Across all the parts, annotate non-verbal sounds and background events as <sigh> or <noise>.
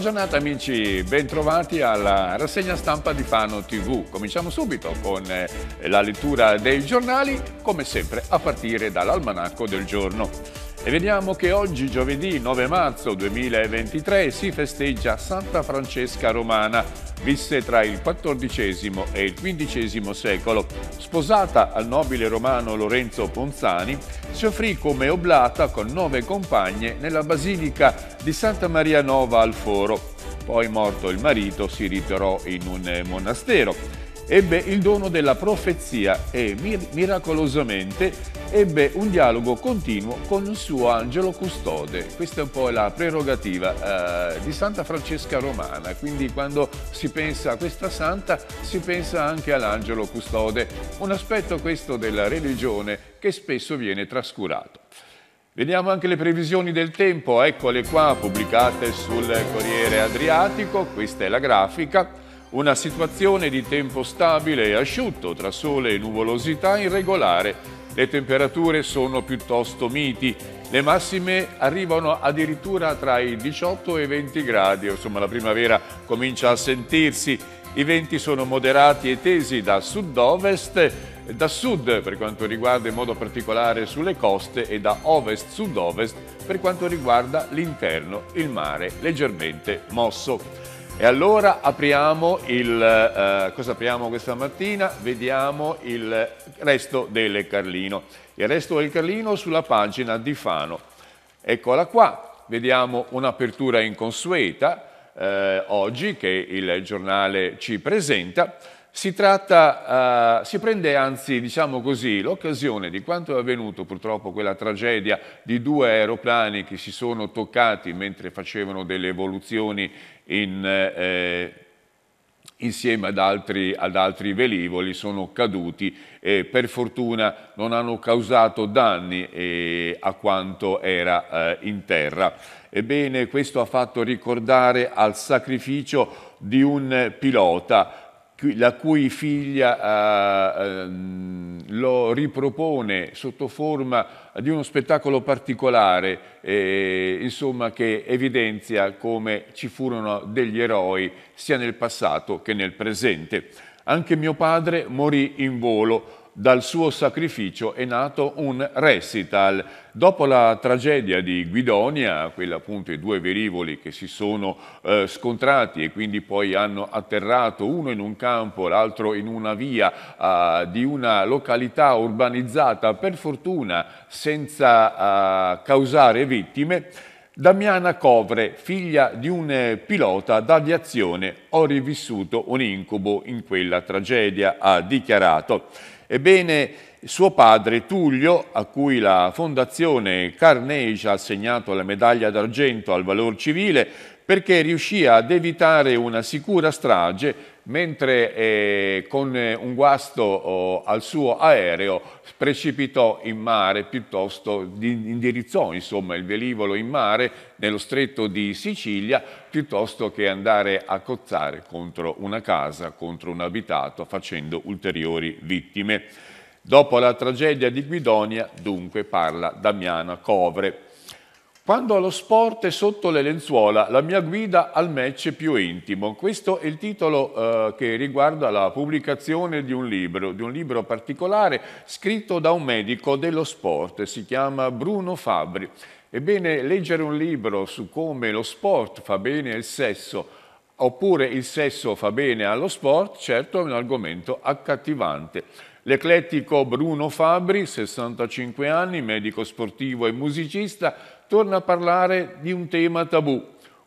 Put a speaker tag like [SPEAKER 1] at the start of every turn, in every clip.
[SPEAKER 1] Buona giornata amici, bentrovati alla rassegna stampa di Fano TV. Cominciamo subito con eh, la lettura dei giornali, come sempre a partire dall'almanacco del giorno. E vediamo che oggi, giovedì 9 marzo 2023, si festeggia Santa Francesca Romana, visse tra il XIV e il XV secolo. Sposata al nobile romano Lorenzo Ponzani, si offrì come oblata con nove compagne nella basilica di Santa Maria Nova al Foro. Poi morto il marito si ritirò in un monastero. Ebbe il dono della profezia e mir miracolosamente ebbe un dialogo continuo con il suo angelo custode. Questa è un po' la prerogativa eh, di Santa Francesca Romana, quindi quando si pensa a questa santa si pensa anche all'angelo custode, un aspetto questo della religione che spesso viene trascurato. Vediamo anche le previsioni del tempo, eccole qua pubblicate sul Corriere Adriatico, questa è la grafica. Una situazione di tempo stabile e asciutto tra sole e nuvolosità irregolare. Le temperature sono piuttosto miti. Le massime arrivano addirittura tra i 18 e i 20 gradi. Insomma, la primavera comincia a sentirsi. I venti sono moderati e tesi da sud-ovest da sud per quanto riguarda in modo particolare sulle coste e da ovest-sud-ovest per quanto riguarda l'interno, il mare leggermente mosso. E allora apriamo il... Eh, cosa apriamo questa mattina? Vediamo il resto del Carlino. Il resto del Carlino sulla pagina di Fano. Eccola qua, vediamo un'apertura inconsueta eh, oggi che il giornale ci presenta. Si tratta, uh, si prende anzi, diciamo così, l'occasione di quanto è avvenuto purtroppo quella tragedia di due aeroplani che si sono toccati mentre facevano delle evoluzioni in, eh, insieme ad altri, ad altri, velivoli, sono caduti e per fortuna non hanno causato danni eh, a quanto era eh, in terra. Ebbene, questo ha fatto ricordare al sacrificio di un pilota la cui figlia eh, ehm, lo ripropone sotto forma di uno spettacolo particolare, eh, insomma, che evidenzia come ci furono degli eroi sia nel passato che nel presente. Anche mio padre morì in volo, dal suo sacrificio è nato un recital. Dopo la tragedia di Guidonia, quella appunto i due velivoli che si sono eh, scontrati e quindi poi hanno atterrato uno in un campo, l'altro in una via eh, di una località urbanizzata, per fortuna senza eh, causare vittime, Damiana Covre, figlia di un pilota d'aviazione, ho rivissuto un incubo in quella tragedia, ha dichiarato. Ebbene, suo padre Tullio, a cui la Fondazione Carnegie ha assegnato la medaglia d'argento al valor civile, perché riuscì ad evitare una sicura strage mentre eh, con un guasto oh, al suo aereo precipitò in mare piuttosto, indirizzò insomma il velivolo in mare nello stretto di Sicilia piuttosto che andare a cozzare contro una casa, contro un abitato facendo ulteriori vittime. Dopo la tragedia di Guidonia dunque parla Damiana Covre. Quando lo sport è sotto le lenzuola, la mia guida al match più intimo. Questo è il titolo eh, che riguarda la pubblicazione di un libro, di un libro particolare scritto da un medico dello sport, si chiama Bruno Fabri. Ebbene, leggere un libro su come lo sport fa bene al sesso oppure il sesso fa bene allo sport, certo è un argomento accattivante. L'eclettico Bruno Fabri, 65 anni, medico sportivo e musicista, torna a parlare di un tema tabù.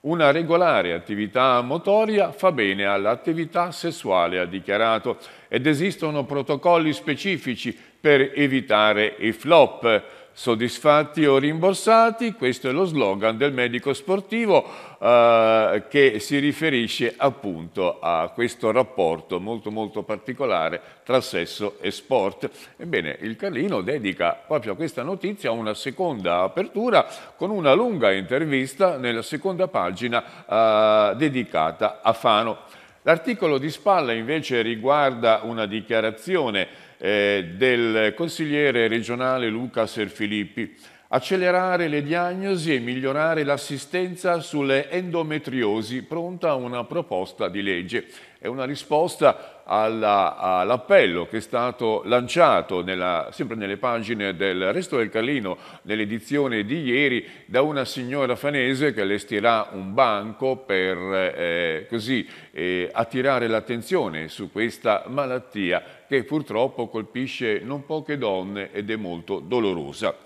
[SPEAKER 1] Una regolare attività motoria fa bene all'attività sessuale, ha dichiarato, ed esistono protocolli specifici per evitare i flop. Soddisfatti o rimborsati, questo è lo slogan del medico sportivo eh, che si riferisce appunto a questo rapporto molto molto particolare tra sesso e sport. Ebbene, il Carlino dedica proprio a questa notizia una seconda apertura con una lunga intervista nella seconda pagina eh, dedicata a Fano. L'articolo di spalla invece riguarda una dichiarazione eh, del consigliere regionale Luca Serfilippi. Accelerare le diagnosi e migliorare l'assistenza sulle endometriosi, pronta una proposta di legge. È una risposta all'appello all che è stato lanciato nella, sempre nelle pagine del Resto del Carlino, nell'edizione di ieri, da una signora fanese che allestirà un banco per eh, così eh, attirare l'attenzione su questa malattia che purtroppo colpisce non poche donne ed è molto dolorosa.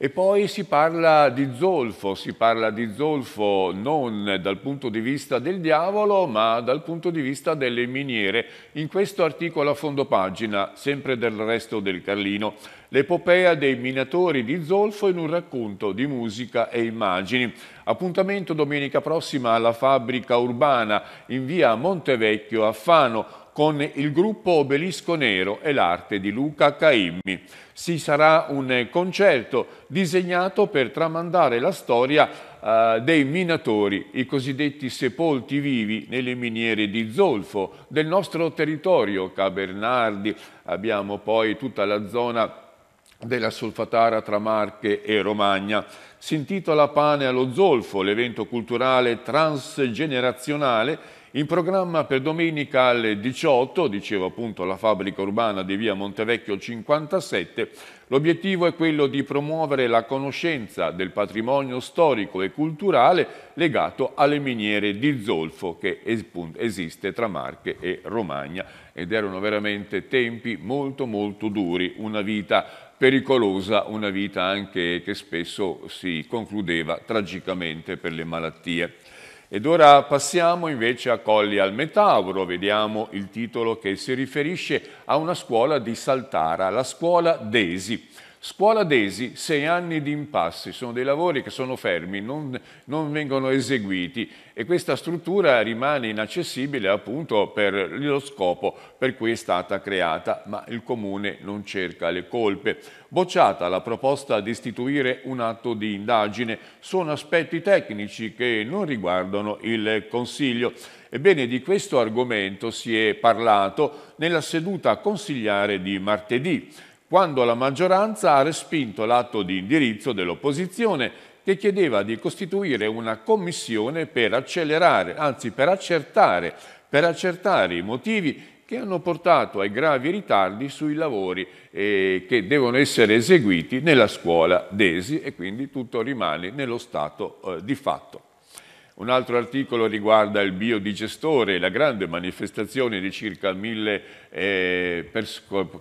[SPEAKER 1] E poi si parla di zolfo, si parla di zolfo non dal punto di vista del diavolo, ma dal punto di vista delle miniere. In questo articolo a fondo pagina, sempre del resto del Carlino, l'epopea dei minatori di zolfo in un racconto di musica e immagini. Appuntamento domenica prossima alla fabbrica urbana in via Montevecchio a Fano con il gruppo Obelisco Nero e l'arte di Luca Caimmi. Ci sarà un concerto disegnato per tramandare la storia uh, dei minatori, i cosiddetti sepolti vivi nelle miniere di zolfo del nostro territorio, Cabernardi, abbiamo poi tutta la zona della Solfatara tra Marche e Romagna. Si intitola Pane allo zolfo, l'evento culturale transgenerazionale in programma per domenica alle 18, dicevo appunto la fabbrica urbana di via Montevecchio 57, l'obiettivo è quello di promuovere la conoscenza del patrimonio storico e culturale legato alle miniere di zolfo che esiste tra Marche e Romagna ed erano veramente tempi molto molto duri, una vita pericolosa, una vita anche che spesso si concludeva tragicamente per le malattie. Ed ora passiamo invece a Colli al Metauro, vediamo il titolo che si riferisce a una scuola di Saltara, la scuola Desi. Scuola Desi, sei anni di impassi, sono dei lavori che sono fermi, non, non, vengono eseguiti e questa struttura rimane inaccessibile appunto per lo scopo per cui è stata creata, ma il Comune non cerca le colpe. Bocciata la proposta di istituire un atto di indagine, sono aspetti tecnici che non riguardano il Consiglio. Ebbene, di questo argomento si è parlato nella seduta consigliare di martedì quando la maggioranza ha respinto l'atto di indirizzo dell'opposizione che chiedeva di costituire una commissione per accelerare, anzi per accertare, per accertare i motivi che hanno portato ai gravi ritardi sui lavori eh, che devono essere eseguiti nella scuola Desi e quindi tutto rimane nello stato eh, di fatto. Un altro articolo riguarda il biodigestore, la grande manifestazione di circa mille, eh,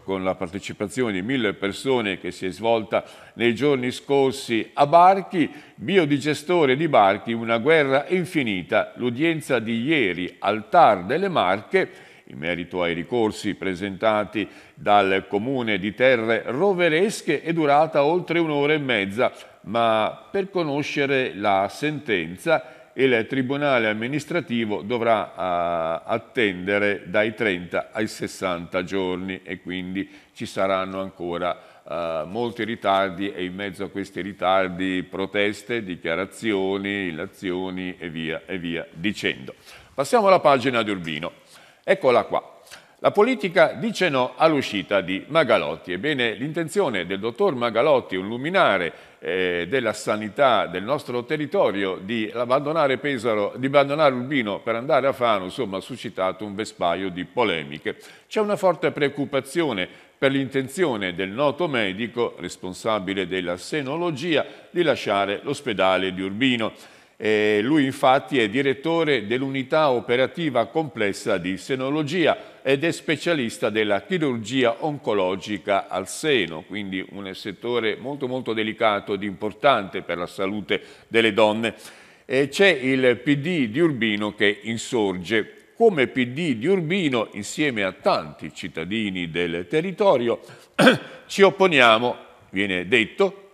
[SPEAKER 1] con la partecipazione di mille persone che si è svolta nei giorni scorsi a Barchi. Biodigestore di Barchi, una guerra infinita. L'udienza di ieri al TAR delle Marche in merito ai ricorsi presentati dal comune di Terre Roveresche è durata oltre un'ora e mezza, ma per conoscere la sentenza il Tribunale amministrativo dovrà uh, attendere dai 30 ai 60 giorni e quindi ci saranno ancora uh, molti ritardi e in mezzo a questi ritardi proteste, dichiarazioni, illazioni e via, e via dicendo. Passiamo alla pagina di Urbino. Eccola qua. La politica dice no all'uscita di Magalotti. Ebbene, l'intenzione del dottor Magalotti, un luminare eh, della sanità del nostro territorio, di abbandonare Pesaro, di abbandonare Urbino per andare a Fano, insomma, ha suscitato un vespaio di polemiche. C'è una forte preoccupazione per l'intenzione del noto medico, responsabile della senologia, di lasciare l'ospedale di Urbino. Eh, lui infatti è direttore dell'unità operativa complessa di senologia ed è specialista della chirurgia oncologica al seno, quindi un settore molto molto delicato ed importante per la salute delle donne. C'è il PD di Urbino che insorge. Come PD di Urbino, insieme a tanti cittadini del territorio, <clears throat> ci opponiamo, viene detto,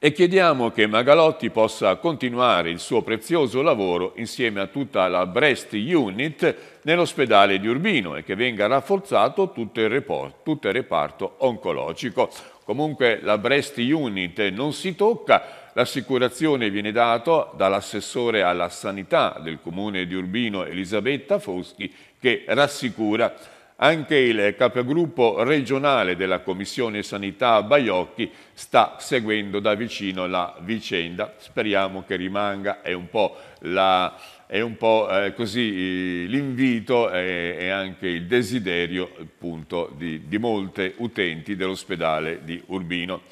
[SPEAKER 1] e chiediamo che Magalotti possa continuare il suo prezioso lavoro insieme a tutta la Breast Unit nell'ospedale di Urbino e che venga rafforzato tutto il, report, tutto il reparto oncologico. Comunque la Breast Unit non si tocca, l'assicurazione viene data dall'assessore alla sanità del comune di Urbino Elisabetta Foschi che rassicura Anche il capogruppo regionale della Commissione Sanità Baiocchi sta seguendo da vicino la vicenda. Speriamo che rimanga, è un po', è un po' eh, così l'invito e, e, anche il desiderio appunto di, di molte utenti dell'ospedale di Urbino.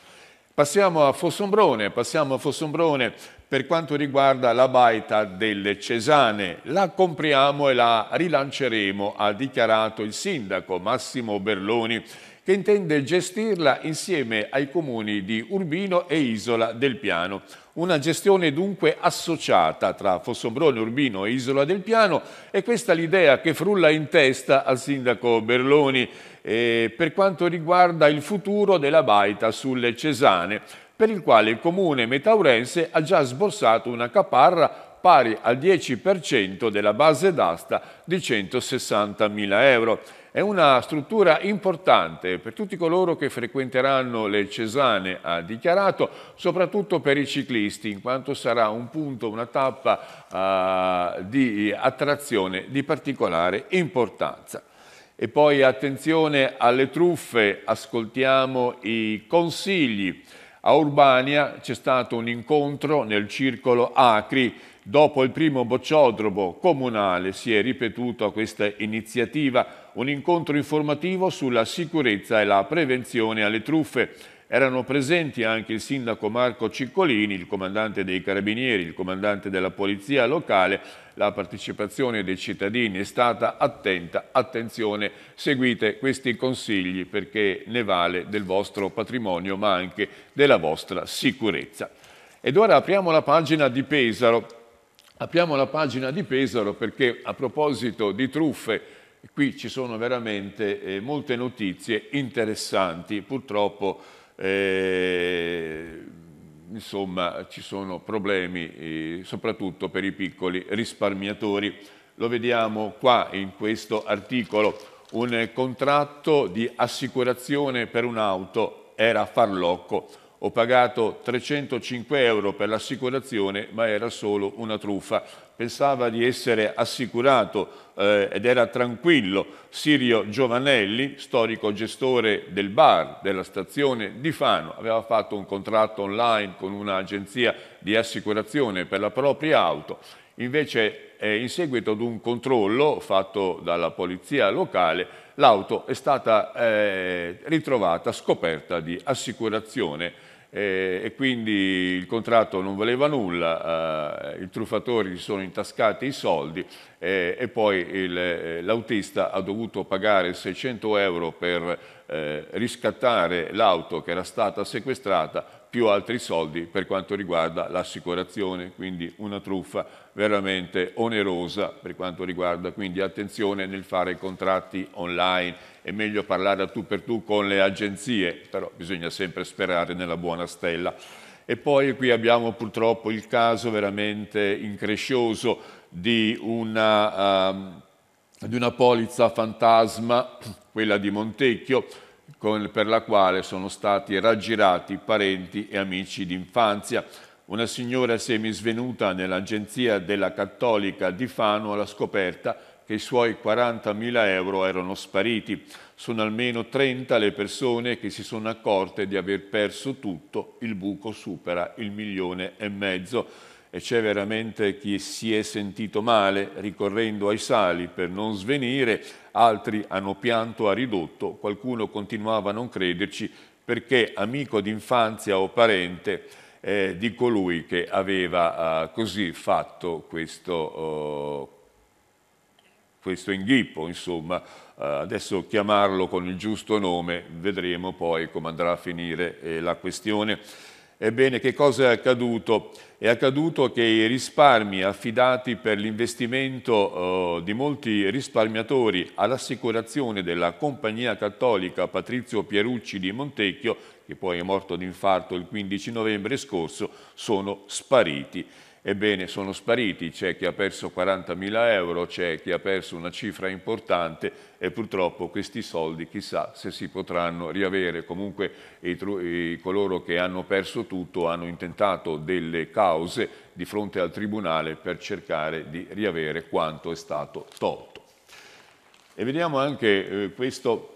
[SPEAKER 1] Passiamo a Fossombrone, passiamo a Fossombrone per quanto riguarda la baita delle Cesane. La compriamo e la rilanceremo, ha dichiarato il sindaco Massimo Berloni, che intende gestirla insieme ai comuni di Urbino e Isola del Piano. Una gestione dunque associata tra Fossombrone, Urbino e Isola del Piano e questa l'idea che frulla in testa al sindaco Berloni eh, per quanto riguarda il futuro della baita sulle Cesane per il quale il comune metaurense ha già sborsato una caparra pari al 10% della base d'asta di 160.000 euro. È una struttura importante per tutti coloro che frequenteranno le Cesane, ha dichiarato, soprattutto per i ciclisti, in quanto sarà un punto, una tappa uh, di attrazione di particolare importanza. E poi attenzione alle truffe, ascoltiamo i consigli a Urbania c'è stato un incontro nel circolo Acri. Dopo il primo bocciodromo comunale si è ripetuta questa iniziativa, un incontro informativo sulla sicurezza e la prevenzione alle truffe. Erano presenti anche il sindaco Marco Ciccolini, il comandante dei carabinieri, il comandante della polizia locale. La partecipazione dei cittadini è stata attenta. Attenzione, seguite questi consigli perché ne vale del vostro patrimonio ma anche della vostra sicurezza. Ed ora apriamo la pagina di Pesaro. Apriamo la pagina di Pesaro perché a proposito di truffe qui ci sono veramente eh, molte notizie interessanti. Purtroppo eh, insomma ci sono problemi eh, soprattutto per i piccoli risparmiatori. Lo vediamo qua in questo articolo, un contratto di assicurazione per un'auto era farlocco. Ho pagato 305 euro per l'assicurazione ma era solo una truffa. Pensava di essere assicurato eh, ed era tranquillo. Sirio Giovanelli, storico gestore del bar della stazione di Fano, aveva fatto un contratto online con un'agenzia di assicurazione per la propria auto, invece eh, in seguito ad un controllo fatto dalla polizia locale l'auto è stata eh, ritrovata scoperta di assicurazione eh, e quindi il contratto non valeva nulla, eh, i truffatori si sono intascati i soldi eh, e poi eh, l'autista ha dovuto pagare 600 euro per eh, riscattare l'auto che era stata sequestrata più altri soldi per quanto riguarda l'assicurazione, quindi una truffa veramente onerosa per quanto riguarda, quindi attenzione nel fare contratti online, è meglio parlare a tu per tu con le agenzie, però bisogna sempre sperare nella buona stella. E poi qui abbiamo purtroppo il caso veramente increscioso di una, um, di una polizza fantasma, quella di Montecchio, con, per la quale sono stati raggirati parenti e amici d'infanzia. Una signora semisvenuta nell'agenzia della Cattolica di Fano alla scoperta che i suoi 40.000 euro erano spariti. Sono almeno 30 le persone che si sono accorte di aver perso tutto, il buco supera il milione e mezzo e c'è veramente chi si è sentito male ricorrendo ai sali per non svenire, altri hanno pianto a ridotto, qualcuno continuava a non crederci perché amico d'infanzia o parente eh, di colui che aveva eh, così fatto questo, eh, questo inghippo, insomma, uh, adesso chiamarlo con il giusto nome, vedremo poi come andrà a finire eh, la questione. Ebbene, che cosa è accaduto? È accaduto che i risparmi affidati per l'investimento eh, di molti risparmiatori all'assicurazione della compagnia cattolica Patrizio Pierucci di Montecchio, che poi è morto di infarto il 15 novembre scorso, sono spariti. Ebbene, sono spariti, c'è chi ha perso 40.000 euro, c'è chi ha perso una cifra importante e purtroppo questi soldi chissà se si potranno riavere. Comunque i, i, coloro che hanno perso tutto hanno intentato delle cause di fronte al Tribunale per cercare di riavere quanto è stato tolto. E vediamo anche eh, questo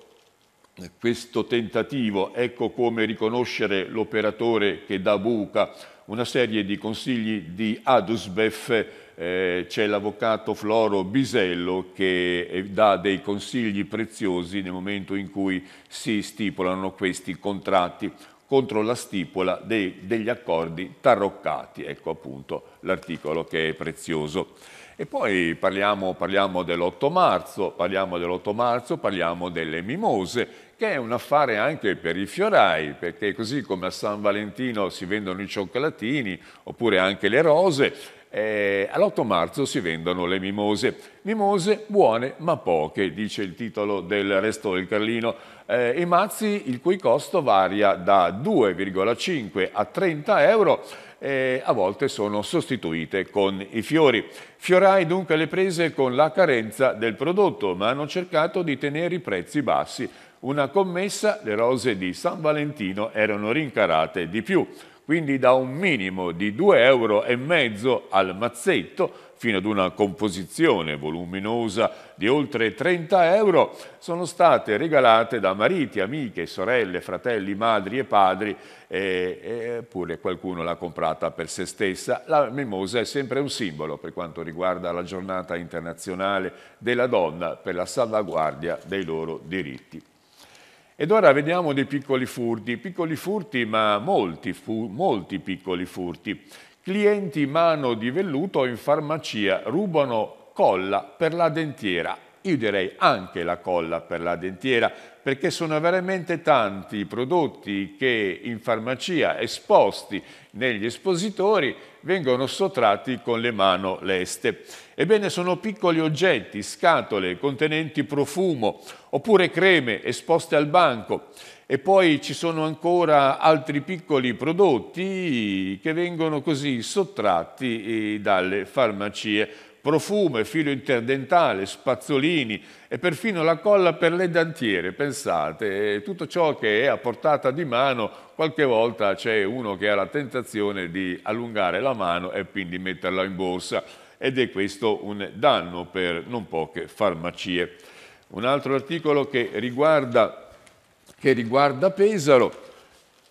[SPEAKER 1] questo tentativo, ecco come riconoscere l'operatore che dà buca, una serie di consigli di Adusbef, eh, c'è l'avvocato Floro Bisello che eh, dà dei consigli preziosi nel momento in cui si stipulano questi contratti contro la stipula dei, degli accordi tarroccati, ecco appunto l'articolo che è prezioso. E poi parliamo, parliamo dell'8 marzo, parliamo dell'8 marzo, parliamo delle mimose, che è un affare anche per i fiorai, perché così come a San Valentino si vendono i cioccolatini, oppure anche le rose, eh, all'8 marzo si vendono le mimose. Mimose buone ma poche, dice il titolo del Resto del Carlino. Eh, I mazzi il cui costo varia da 2,5 a 30 euro e a volte sono sostituite con i fiori. Fiorai dunque le prese con la carenza del prodotto, ma hanno cercato di tenere i prezzi bassi una commessa, le rose di San Valentino erano rincarate di più, quindi da un minimo di 2,5 euro al mazzetto fino ad una composizione voluminosa di oltre 30 euro, sono state regalate da mariti, amiche, sorelle, fratelli, madri e padri, eppure qualcuno l'ha comprata per se stessa. La mimosa è sempre un simbolo per quanto riguarda la giornata internazionale della donna per la salvaguardia dei loro diritti. Ed ora vediamo dei piccoli furti, piccoli furti ma molti, fu, molti piccoli furti. Clienti mano di velluto in farmacia rubano colla per la dentiera. Io direi anche la colla per la dentiera, perché sono veramente tanti i prodotti che in farmacia esposti negli espositori vengono sottratti con le mani leste. Ebbene, sono piccoli oggetti, scatole contenenti profumo oppure creme esposte al banco. E poi ci sono ancora altri piccoli prodotti che vengono così sottratti eh, dalle farmacie profumo filo interdentale, spazzolini e perfino la colla per le dantiere, pensate, tutto ciò che è a portata di mano, qualche volta c'è uno che ha la tentazione di allungare la mano e quindi metterla in borsa ed è questo un danno per non poche farmacie. Un altro articolo che riguarda, che riguarda Pesaro,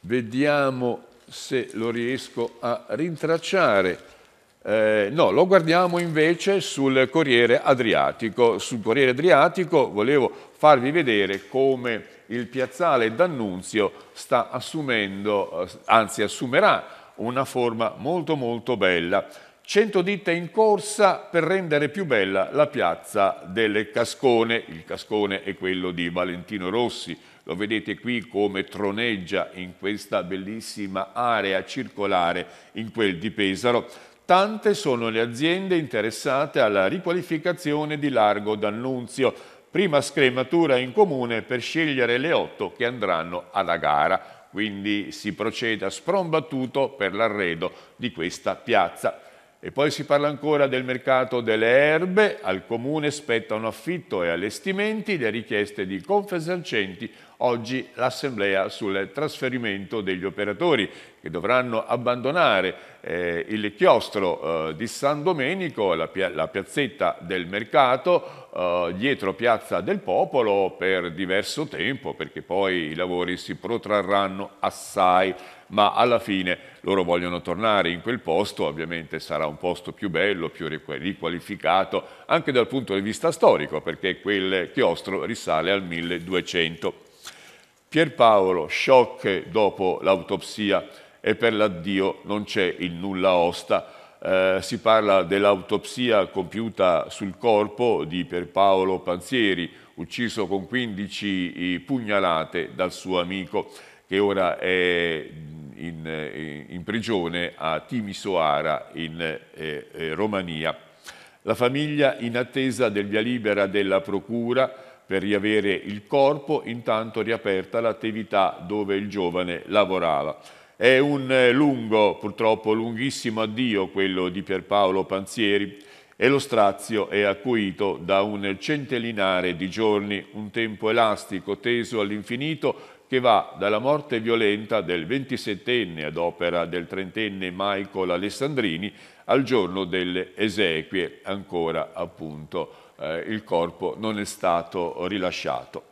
[SPEAKER 1] vediamo se lo riesco a rintracciare. Eh, no, lo guardiamo invece sul Corriere Adriatico. Sul Corriere Adriatico volevo farvi vedere come il piazzale d'Annunzio sta assumendo, eh, anzi assumerà una forma molto molto bella. 100 ditte in corsa per rendere più bella la piazza del Cascone. Il Cascone è quello di Valentino Rossi. Lo vedete qui come troneggia in questa bellissima area circolare in quel di Pesaro. Tante sono le aziende interessate alla riqualificazione di Largo d'Annunzio, prima scrematura in comune per scegliere le otto che andranno alla gara. Quindi si procede a sprombattuto per l'arredo di questa piazza. E poi si parla ancora del mercato delle erbe, al comune spettano affitto e allestimenti, le richieste di Confesercenti, oggi l'assemblea sul trasferimento degli operatori che dovranno abbandonare eh, il chiostro eh, di San Domenico, la, pia la piazzetta del mercato, eh, dietro Piazza del Popolo per diverso tempo, perché poi i lavori si protrarranno assai, ma alla fine loro vogliono tornare in quel posto, ovviamente sarà un posto più bello, più riqualificato, anche dal punto di vista storico, perché quel chiostro risale al 1200. Pierpaolo, shock dopo l'autopsia e per l'addio non c'è il nulla osta. Eh, si parla dell'autopsia compiuta sul corpo di Pierpaolo Panzieri, ucciso con 15 pugnalate dal suo amico, che ora è in, in prigione a Timisoara in eh, eh, Romania. La famiglia in attesa del via libera della procura per riavere il corpo, intanto riaperta l'attività dove il giovane lavorava. È un eh, lungo, purtroppo lunghissimo addio quello di Pierpaolo Panzieri e lo strazio è acuito da un centellinare di giorni, un tempo elastico teso all'infinito che va dalla morte violenta del 27enne ad opera del trentenne Michael Alessandrini al giorno delle esequie, ancora appunto eh, il corpo non è stato rilasciato.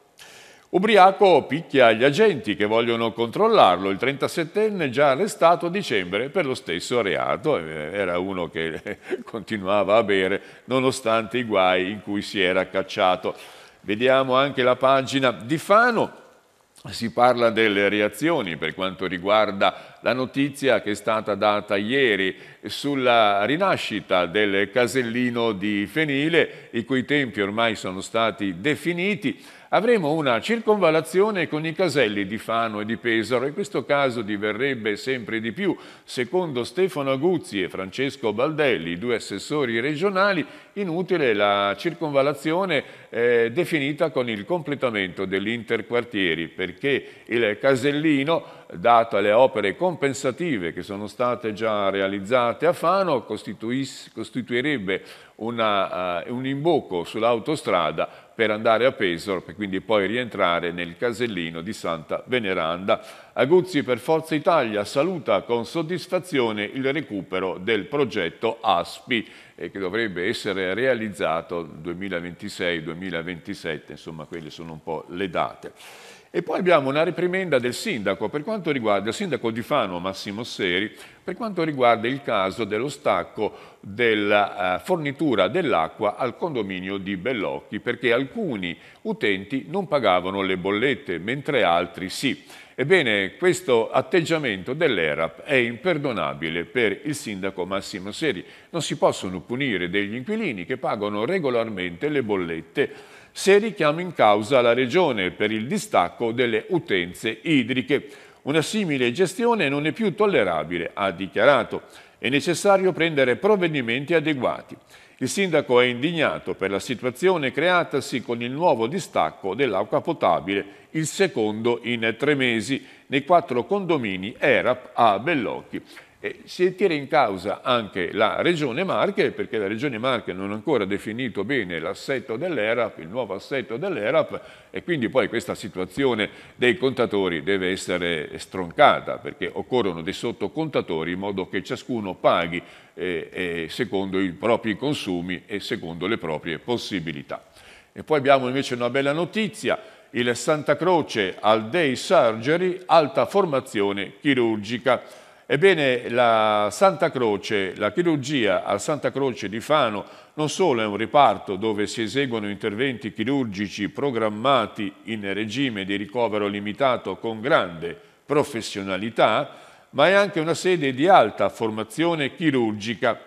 [SPEAKER 1] Ubriaco picchia gli agenti che vogliono controllarlo, il 37enne già arrestato a dicembre per lo stesso reato, era uno che <laughs> continuava a bere nonostante i guai in cui si era cacciato. Vediamo anche la pagina di Fano, si parla delle reazioni per quanto riguarda la notizia che è stata data ieri sulla rinascita del casellino di Fenile, i cui tempi ormai sono stati definiti avremo una circonvallazione con i caselli di Fano e di Pesaro e questo caso diverrebbe sempre di più. Secondo Stefano Aguzzi e Francesco Baldelli, due assessori regionali, inutile la circonvallazione eh, definita con il completamento dell'interquartieri perché il casellino date le opere compensative che sono state già realizzate a Fano, costituirebbe una, uh, un imbocco sull'autostrada per andare a Pesaro e quindi poi rientrare nel casellino di Santa Veneranda. Aguzzi per Forza Italia saluta con soddisfazione il recupero del progetto ASPI eh, che dovrebbe essere realizzato 2026-2027, insomma quelle sono un po' le date. E poi abbiamo una reprimenda del sindaco per quanto riguarda il sindaco di Fano Massimo Seri per quanto riguarda il caso dello stacco della uh, fornitura dell'acqua al condominio di Bellocchi perché alcuni utenti non pagavano le bollette mentre altri sì. Ebbene, questo atteggiamento dell'ERAP è imperdonabile per il sindaco Massimo Seri. Non si possono punire degli inquilini che pagano regolarmente le bollette se richiama in causa la Regione per il distacco delle utenze idriche. Una simile gestione non è più tollerabile, ha dichiarato. È necessario prendere provvedimenti adeguati. Il sindaco è indignato per la situazione creatasi con il nuovo distacco dell'acqua potabile, il secondo in tre mesi, nei quattro condomini ERAP a Bellocchi. E si tira in causa anche la Regione Marche, perché la Regione Marche non ha ancora definito bene l'assetto dell'ERAP, il nuovo assetto dell'ERAP, e quindi poi questa situazione dei contatori deve essere stroncata, perché occorrono dei sottocontatori in modo che ciascuno paghi eh, eh, secondo i propri consumi e secondo le proprie possibilità. E poi abbiamo invece una bella notizia, il Santa Croce al Day Surgery, alta formazione chirurgica. Ebbene, la Santa Croce, la chirurgia al Santa Croce di Fano non solo è un reparto dove si eseguono interventi chirurgici programmati in regime di ricovero limitato con grande professionalità, ma è anche una sede di alta formazione chirurgica.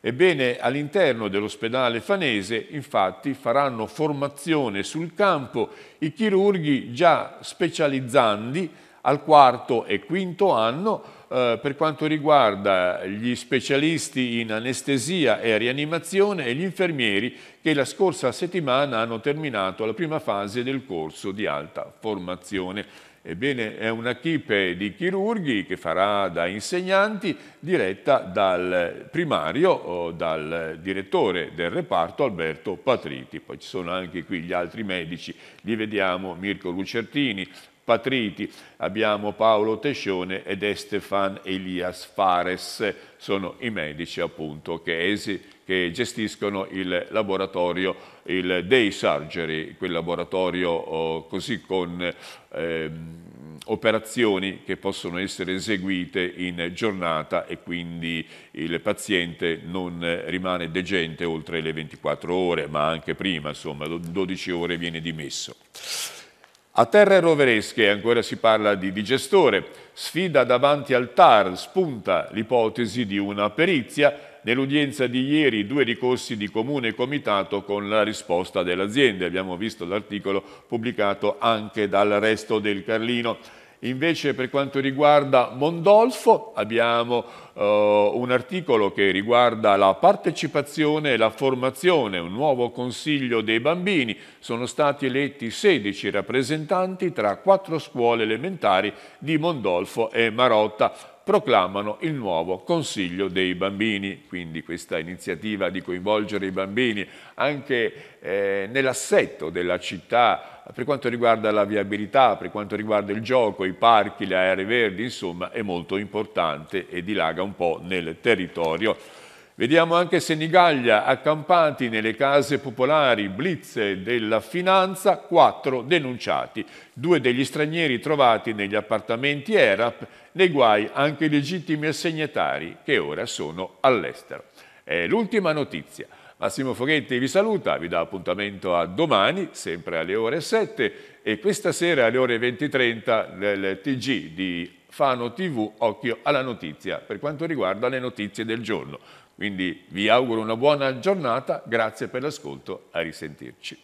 [SPEAKER 1] Ebbene, all'interno dell'ospedale fanese, infatti, faranno formazione sul campo i chirurghi già specializzandi al quarto e quinto anno eh, per quanto riguarda gli specialisti in anestesia e rianimazione e gli infermieri che la scorsa settimana hanno terminato la prima fase del corso di alta formazione. Ebbene, è un'equipe di chirurghi che farà da insegnanti diretta dal primario o dal direttore del reparto Alberto Patriti. Poi ci sono anche qui gli altri medici, li vediamo Mirko Lucertini, Patriti, abbiamo Paolo Tescione ed Estefan Elias Fares, sono i medici appunto che, esi, che gestiscono il laboratorio, il Day Surgery, quel laboratorio oh, così con eh, operazioni che possono essere eseguite in giornata e quindi il paziente non rimane degente oltre le 24 ore, ma anche prima, insomma, 12 ore viene dimesso. A terre roveresche ancora si parla di digestore, sfida davanti al TAR, spunta l'ipotesi di una perizia. Nell'udienza di ieri due ricorsi di comune comitato con la risposta dell'azienda. Abbiamo visto l'articolo pubblicato anche dal resto del Carlino. Invece per quanto riguarda Mondolfo abbiamo uh, un articolo che riguarda la partecipazione e la formazione, un nuovo consiglio dei bambini. Sono stati eletti 16 rappresentanti tra quattro scuole elementari di Mondolfo e Marotta proclamano il nuovo Consiglio dei Bambini, quindi questa iniziativa di coinvolgere i bambini anche eh, nell'assetto della città per quanto riguarda la viabilità, per quanto riguarda il gioco, i parchi, le aree verdi, insomma è molto importante e dilaga un po' nel territorio. Vediamo anche Senigallia, accampati nelle case popolari, blitz della finanza, quattro denunciati. Due degli stranieri trovati negli appartamenti ERAP, nei guai anche i legittimi assegnatari che ora sono all'estero. È l'ultima notizia. Massimo Foghetti vi saluta, vi dà appuntamento a domani, sempre alle ore 7 e questa sera alle ore 20.30 nel TG di Fano TV, occhio alla notizia, per quanto riguarda le notizie del giorno. Quindi vi auguro una buona giornata, grazie per l'ascolto, a risentirci.